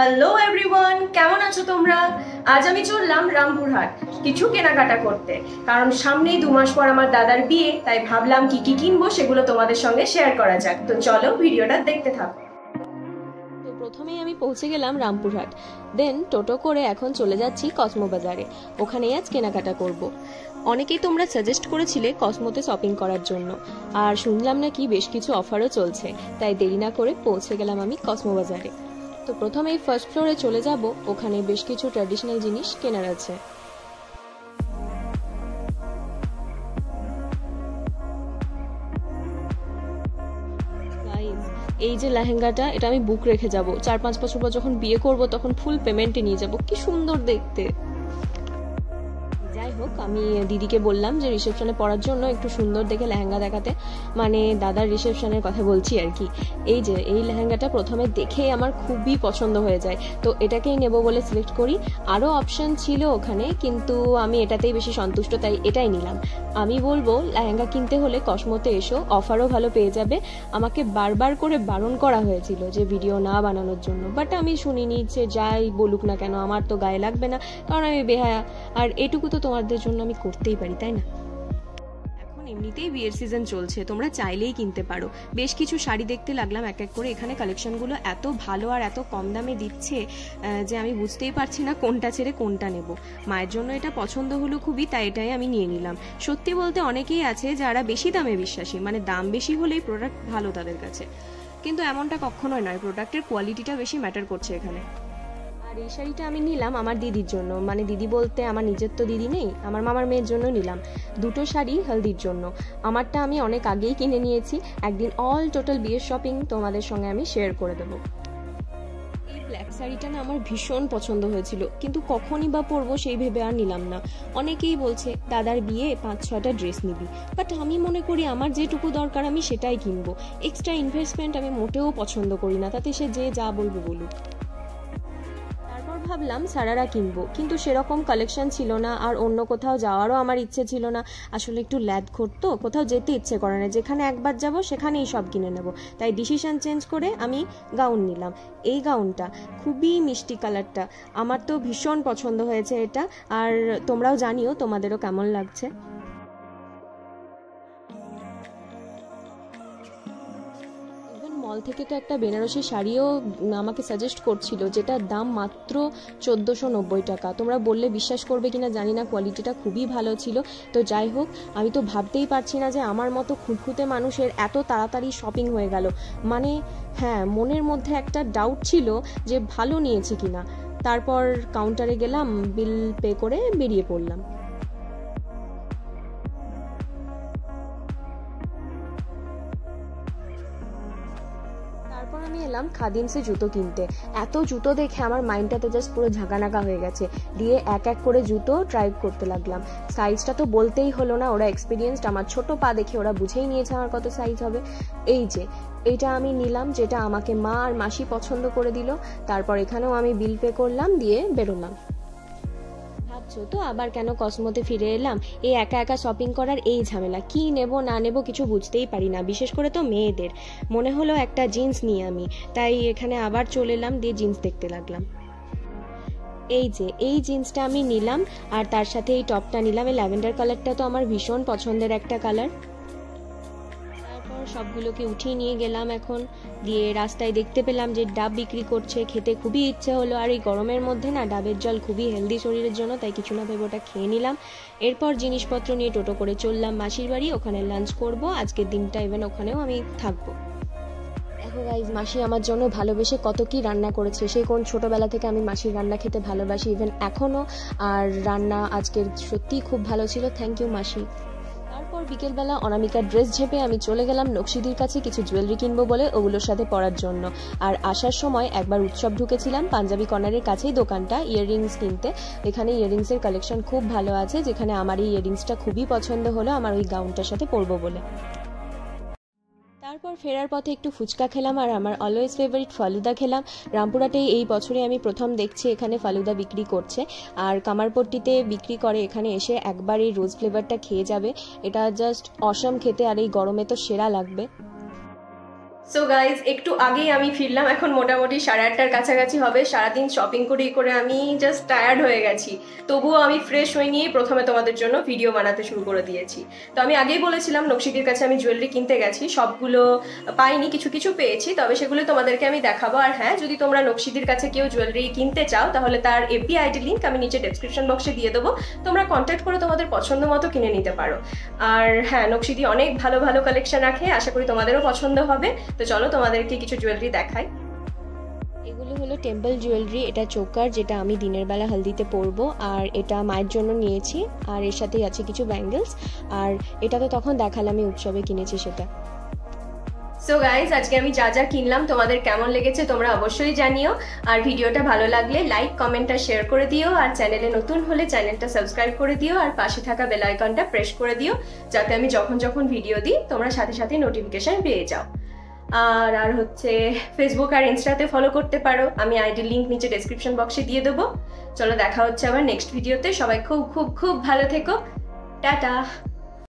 Hello everyone কেমন আছো তোমরা? আজ আমি চললাম রামপুরহাট, কিছু কেনাকাটা করতে। কারণ সামনেই দু মাস পর আমার দাদার বিয়ে, তাই ভাবলাম কি কি কিনবো সেগুলো তোমাদের সঙ্গে শেয়ার করা যাক। তো চলো ভিডিওটা দেখতে থাকো। প্রথমেই আমি পৌঁছে গেলাম রামপুরহাট। দেন টোটো করে এখন চলে যাচ্ছি কসমো বাজারে। ওখানেই আজ কেনাকাটা করব। অনেকেই তোমরা সাজেস্ট করেছিলে কসমোতে শপিং করার জন্য। আর শুনলাম নাকি বেশ কিছু অফারও চলছে, তাই দেরি না করে পৌঁছে গেলাম আমি কসমো বাজারে। তো প্রথমেই ফার্স্ট ফ্লোরে চলে যাব। ওখানে বেশ কিছু ট্র্যাডিশনাল জিনিস কেনার আছে। এই যে লেহেঙ্গাটা, এটা আমি বুক রেখে যাব। চার পাঁচ বছর পর যখন বিয়ে করব, তখন ফুল পেমেন্টে নিয়ে যাব। কি সুন্দর দেখতে। যাই হোক, আমি দিদিকে বললাম যে রিসেপশনে পড়ার জন্য একটু সুন্দর দেখে লেহেঙ্গা দেখাতে। মানে দাদার রিসেপশনের কথা বলছি আর কি। এই যে, এই লেহেঙ্গাটা প্রথমে দেখেই আমার খুবই পছন্দ হয়ে যায়। তো এটাকেই নেব বলে সিলেক্ট করি। আরও অপশন ছিল ওখানে, কিন্তু আমি এটাতেই বেশি সন্তুষ্ট, তাই এটাই নিলাম। আমি বলব, লেহেঙ্গা কিনতে হলে কসমোতে এসো অফারও ভালো পেয়ে যাবে। আমাকে বারবার করে বারণ করা হয়েছিল যে ভিডিও না বানানোর জন্য। বাট আমি শুনিনি যে যাই বলুক না কেন, আমার তো গায়ে লাগবে না, কারণ আমি বেহায়া। আর এটুকু তো তোমাদের জন্য আমি করতেই পারি, তাই না? এমনিতেই বিয়ের সিজন চলছে, তোমরা চাইলেই কিনতে পারো। বেশ কিছু শাড়ি দেখতে লাগলাম, এক এক করে এখানে কালেকশনগুলো এত ভালো আর এত কম দামে দিচ্ছে যে আমি বুঝতেই পারছি না কোনটা ছেড়ে কোনটা নেব। মায়ের জন্য এটা পছন্দ হলো খুবই, তাই এটাই আমি নিয়ে নিলাম। সত্যি বলতে অনেকেই আছে যারা বেশি দামে বিশ্বাসী মানে দাম বেশি হলেই প্রোডাক্ট ভালো তাদের কাছে। কিন্তু এমনটা কখনোই নয় প্রোডাক্টের কোয়ালিটিটা বেশি ম্যাটার করছে এখানে। আর এই শাড়িটা আমি নিলাম আমার দিদির জন্য। মানে দিদি বলতে আমার নিজের তো দিদি নেই, আমার মামার মেয়ের জন্য নিলাম। দুটো শাড়ি হলদির জন্য। আমারটা আমি অনেক আগেই কিনে নিয়েছি। একদিন অল টোটাল বিয়ের শপিং তোমাদের সঙ্গে আমি শেয়ার করে দেবো। ব্ল্যাক শাড়িটা না আমার ভীষণ পছন্দ হয়েছিল। কিন্তু কখনই বা পরবো সেই ভেবে আর নিলাম না। অনেকেই বলছে, দাদার বিয়ে পাঁচ ছটা ড্রেস নিবি। বাট আমি মনে করি আমার যেটুকু দরকার আমি সেটাই কিনবো। এক্সট্রা ইনভেস্টমেন্ট আমি মোটেও পছন্দ করি না। তাতে সে যে যা বলবে বলুক। ভাবলাম সারারা কিনবো। কিন্তু সেরকম কালেকশন ছিল না, আর অন্য কোথাও যাওয়ারও আমার ইচ্ছে ছিল না। আসলে একটু ল্যাদ করতো কোথাও যেতে ইচ্ছে করে না। যেখানে একবার যাব, সেখানেই সব কিনে নেব। তাই ডিসিশন চেঞ্জ করে আমি গাউন নিলাম। এই গাউনটা খুবই মিষ্টি কালারটা আমার তো ভীষণ পছন্দ হয়েছে এটা। আর তোমরাও জানিও তোমাদেরও কেমন লাগছে। মল থেকে তো একটা বেনারসি শাড়িও আমাকে সাজেস্ট করছিল, যেটার দাম মাত্র চোদ্দোশো নব্বই টাকা। তোমরা বললে বিশ্বাস করবে কিনা জানি না কোয়ালিটিটা খুবই ভালো ছিল। তো যাই হোক, আমি তো ভাবতেই পারছি না যে আমার মতো খুঁতখুঁতে মানুষের এত তাড়াতাড়ি শপিং হয়ে গেল। মানে হ্যাঁ মনের মধ্যে একটা ডাউট ছিল যে ভালো নিয়েছি কিনা। তারপর কাউন্টারে গেলাম বিল পে করে বেরিয়ে পড়লাম। এলাম খাদিমসে জুতো কিনতে। এত জুতো দেখে আমার মাইন্ডটাতে জাস্ট পুরো ঝাঁকানাকা হয়ে গেছে। দিয়ে এক এক করে জুতো ট্রাই করতে লাগলাম। সাইজটা তো বলতেই হলো না, ওরা এক্সপিরিয়েন্সড আমার ছোট পা দেখে ওরা বুঝেই নিয়েছে আমার কত সাইজ হবে। এই যে, এটা আমি নিলাম, যেটা আমাকে মা আর মাসি পছন্দ করে দিল। তারপর এখানেও আমি বিল পে করলাম, দিয়ে বেরোলাম। ভাবছ তো? আবার কেন কসমোতে ফিরে এলাম? এই একা একা শপিং করার এই ঝামেলা। কি নেব, না নেব কিছু বুঝতেই পারি না, বিশেষ করে তো মেয়েদের। মনে হলো একটা জিন্স নিয়ে আমি। তাই এখানে আবার চলে এলাম, দিয়ে জিন্স দেখতে লাগলাম। এই যে, এই জিন্সটা আমি নিলাম, আর তার সাথে এই টপটা নিলাম। এই ল্যাভেন্ডার কালারটা তো আমার ভীষণ পছন্দের একটা কালার। সবগুলোকে উঠিয়ে নিয়ে গেলাম এখন। দিয়ে রাস্তায় দেখতে পেলাম যে ডাব বিক্রি করছে, খেতে খুবই ইচ্ছে হলো। আর এই গরমের মধ্যে না, ডাবের জল খুবই হেলদি শরীরের জন্য, তাই কিছু না ভেবে ওটা খেয়ে নিলাম। এরপর জিনিসপত্র নিয়ে টোটো করে চললাম মাসির বাড়ি, ওখানে লাঞ্চ করব। আজকের দিনটা ইভেন ওখানেও আমি থাকব। দেখো গাইজ মাসি আমার জন্য ভালোবেসে কত কি রান্না করেছে। সেই কোন ছোটবেলা থেকে আমি মাসির রান্না খেতে ভালোবাসি ইভেন এখনও আর রান্না আজকের সত্যিই খুব ভালো ছিল। থ্যাংক ইউ মাসি। তারপর বিকেলবেলা অনামিকার ড্রেস ঝেপে আমি চলে গেলাম নকশিদির কাছে কিছু জুয়েলারি কিনবো বলে ওগুলোর সাথে পরার জন্য। আর আসার সময় একবার উৎসব ঢুকেছিলাম, পাঞ্জাবি কর্নারের কাছেই দোকানটা ইয়াররিংস কিনতে। এখানে ইয়াররিংসের কালেকশন খুব ভালো আছে, যেখানে আমার এই ইয়াররিংসটা খুবই পছন্দ হলো, আমার ওই গাউনটার সাথে পরবো বলে। তারপর ফেরার পথে একটু ফুচকা খেলাম আর আমার অলওয়েজ ফেভারিট ফালুদা খেলাম। রামপুরাতেই এই বছরে আমি প্রথম দেখছি এখানে ফালুদা বিক্রি করছে। আর কামারপট্টিতে বিক্রি করে এখানে এসে একবার এই রোজ ফ্লেভারটা খেয়ে যাবে। এটা জাস্ট অসম খেতে আর এই গরমে তো সেরা লাগবে। সো গাইজ একটু আগেই আমি ফিরলাম। এখন মোটামুটি সাড়ে আটটার কাছাকাছি হবে। সারাদিন শপিং করে করে আমি জাস্ট টায়ার্ড হয়ে গেছি। তবুও আমি ফ্রেশ হয়ে নিয়ে প্রথমে তোমাদের জন্য ভিডিও বানাতে শুরু করে দিয়েছি। তো আমি আগেই বলেছিলাম নকশিদির কাছে আমি জুয়েলারি কিনতে গেছি। সবগুলো পাইনি, কিছু কিছু পেয়েছি। তবে সেগুলো তোমাদেরকে আমি দেখাবো। আর হ্যাঁ যদি তোমরা নকশিদির কাছে কেউ জুয়েলারি কিনতে চাও, তাহলে তার এপি আইডি লিঙ্ক আমি নিচে ডেসক্রিপশন বক্সে দিয়ে দেবো। তোমরা কন্ট্যাক্ট করে তোমাদের পছন্দ মতো কিনে নিতে পারো। আর হ্যাঁ নকশিদি অনেক ভালো ভালো কালেকশন রাখে। আশা করি তোমাদেরও পছন্দ হবে। তো চলো তোমাদেরকে কিছু জুয়েলারি দেখাই। এগুলো হলো টেম্পল জুয়েলারি এটা চোকার যেটা আমি দিনের বেলা হলদিতে পরবো আর এটা মায়ের জন্য নিয়েছি আর এর সাথেই আছে কিছু ব্যাঙ্গেলস আর এটা তো তখন দেখালাম আমি উৎসবে কিনেছি সেটা। সো গাইজ আজকে আমি যা যা কিনলাম তোমাদের কেমন লেগেছে তোমরা অবশ্যই জানিও আর ভিডিওটা ভালো লাগলে লাইক কমেন্ট আর শেয়ার করে দিও আর চ্যানেলে নতুন হলে চ্যানেলটা সাবস্ক্রাইব করে দিও আর পাশে থাকা বেল আইকনটা প্রেস করে দিও যাতে আমি যখন যখন ভিডিও দিই তোমরা সাথে সাথে নোটিফিকেশন পেয়ে যাও। আর আর হচ্ছে ফেসবুক আর ইনস্টাতে ফলো করতে পারো। আমি আইডি লিঙ্ক নিচে ডেসক্রিপশন বক্সে দিয়ে দেবো। চলো দেখা হচ্ছে আবার নেক্সট ভিডিওতে সবাই খুব খুব খুব ভালো থেকো। টাটা।